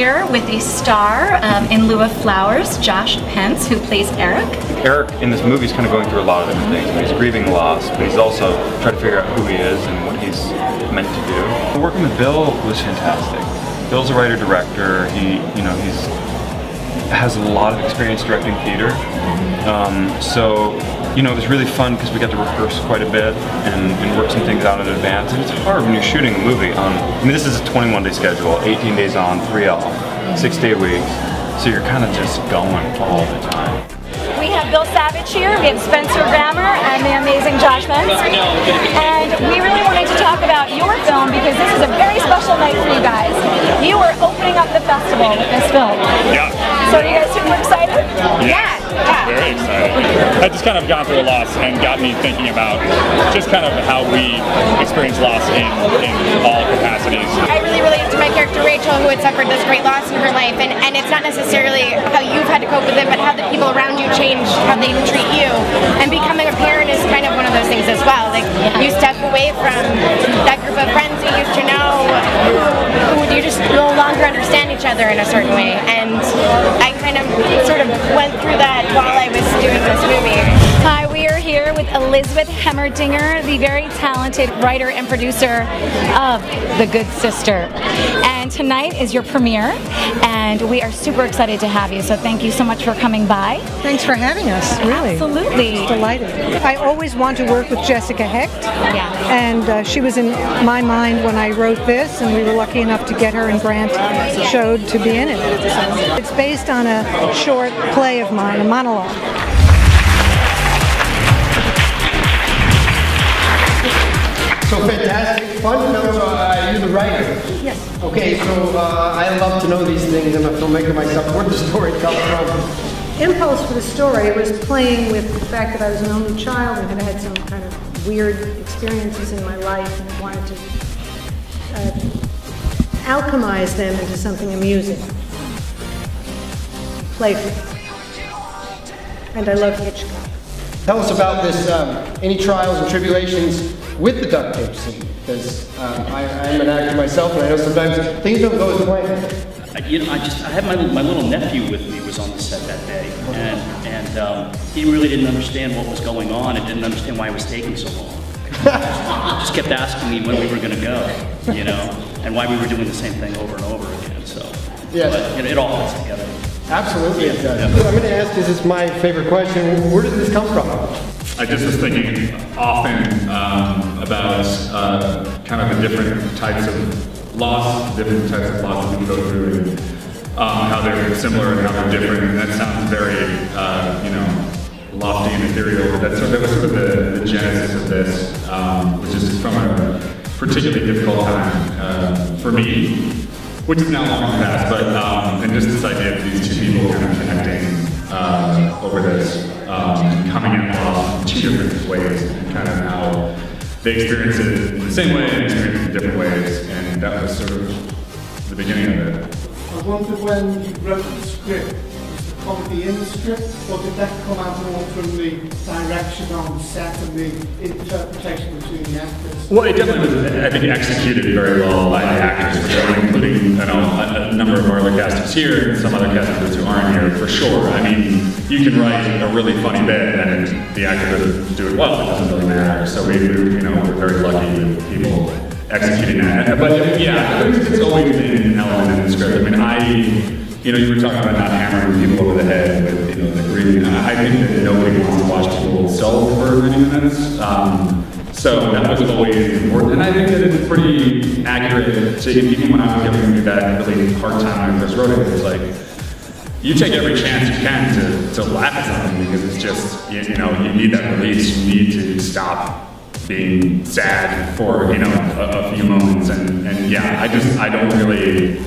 here with a star um, in lieu of flowers, Josh Pence, who plays Eric. Eric in this movie is kind of going through a lot of different things. He's grieving loss, but he's also trying to figure out who he is and what he's meant to do. Working with Bill was fantastic. Bill's a writer director. He, you know, he's has a lot of experience directing theater. Um, so, you know, it was really fun because we got to rehearse quite a bit and, and, work some things out in advance. And it's hard when you're shooting a movie on, I mean, this is a 21 day schedule, 18 days on, three off, six day weeks. So you're kind of just going all the time. We have Bill Savage here, we have Spencer Grammer, and the amazing Josh Pence. And we really wanted to talk about your film because this is a very special night for you guys. You are opening up the festival with this film. Yeah. So are you guys super excited? Yeah. yeah. Very excited. I just kind of gone through a loss and got me thinking about just kind of how we experience loss in, in all capacities. I really related to my character Rachel who had suffered this great loss in her life and, and it's not necessarily how you've had to cope with it but how the people around you change how they treat you. And becoming a parent is kind of one of those things as well. Like you step away from that group of friends you used to know who, who you just no longer understand each other in a certain way. And I kind of sort of went through that while I was doing this movie. Hi, Elizabeth Hemmerdinger, the very talented writer and producer of The Good Sister. And tonight is your premiere, and we are super excited to have you. So thank you so much for coming by. Thanks for having us, really. Absolutely. Delighted. I always want to work with Jessica Hecht. Yeah. And uh, she was in my mind when I wrote this, and we were lucky enough to get her and Grant Shaud to be in it. It's based on a short play of mine, a monologue. Fun. No, uh, you're the writer. Yes. Okay, so uh, I love to know these things. I'm a filmmaker myself. Where did the story come from? Impulse for the story was playing with the fact that I was an only child and had had some kind of weird experiences in my life and wanted to uh, alchemize them into something amusing, playful. And I love Hitchcock. Tell us about this. Um, any trials and tribulations with the duct tape scene? Because um, I, am an actor myself, and I know sometimes things don't go as planned. I, you know, I just I had my my little nephew with me was on the set that day, and and um, he really didn't understand what was going on and didn't understand why it was taking so long. just kept asking me when we were going to go, you know, and why we were doing the same thing over and over again. So, yes. but you know, it all fits together. Absolutely, it does. Yeah. I'm going to ask. This is my favorite question. Where did this come from? I just was thinking often um, about uh, kind of the different types of loss, different types of losses we go through, and um, how they're similar and how they're different. And that sounds very, uh, you know, lofty and ethereal. That's sort of, that was sort of the, the genesis of this, um, which is from a particularly difficult time uh, for me, which is now long past. But um, and just this idea of these two people kind of connecting uh, over this, um, coming in two different ways, and kind of how they experience it in the same way and experience it in different ways, and that was sort of the beginning of it. I wonder when you wrote the script, was the comedy in or did that come out more from the direction on set and the interpretation between the actors? Well, it definitely I think, executed very well by the actors, including you know, a, number of our other casters here and some other casters who aren't here, for sure. I mean, you can write a really funny bit and the actor doesn't do it well, it doesn't really matter. So we, you know, we're very lucky with people executing that. But yeah, it's always been an element in the script. I mean, I, you know, you were talking about not hammering people over the head with, you know, the grieving. I think that nobody wants to watch people sell for 30 minutes. Um, so that was always important. And I think that it's pretty accurate to even when I was giving me that really hard time I first wrote it, it's like, you take every chance you can to, to laugh at something because it's just, you, you know, you need that release. You need to stop being sad for, you know, a, a few moments. And, and yeah, I just, I don't really,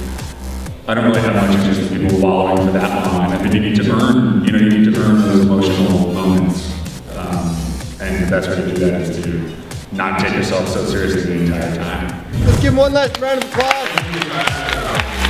I don't really have much interest in people wallowing for that long. I think you need to earn, you know, you need to earn those emotional moments. Um, and the best way to do that is to not take yourself so seriously the entire time. Let's give him one last round of applause.